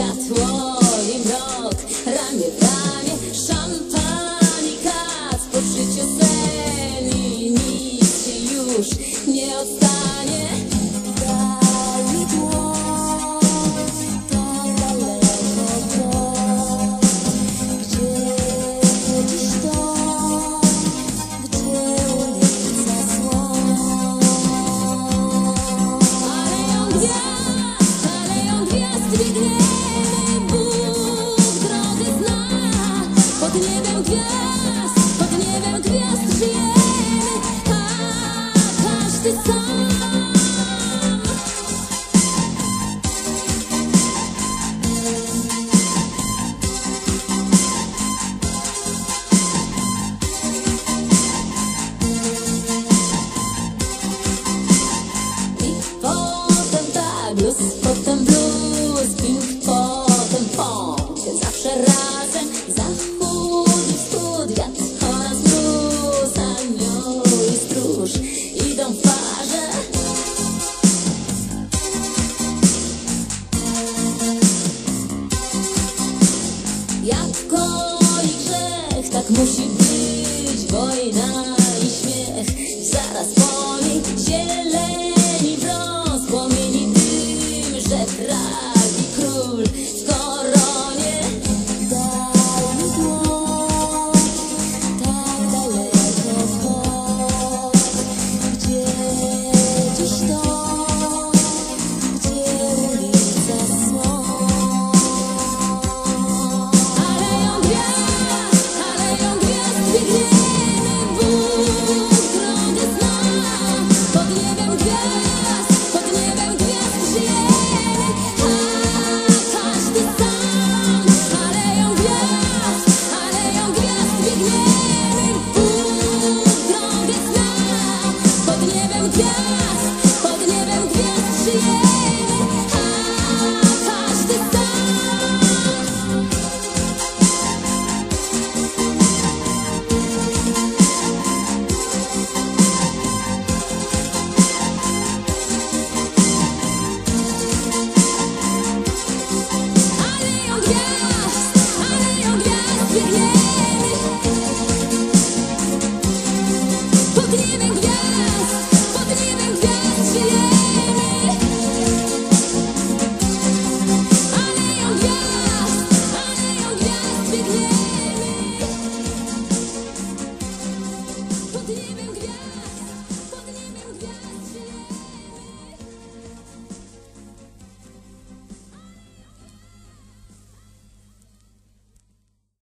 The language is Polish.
that's toi. Blues, potem blues, pink, potem pong Zawsze razem zachód i wschód Wiatr oraz mróz, anioł i stróż Idą w parze. Jak kolik grzech, tak musi być wojna.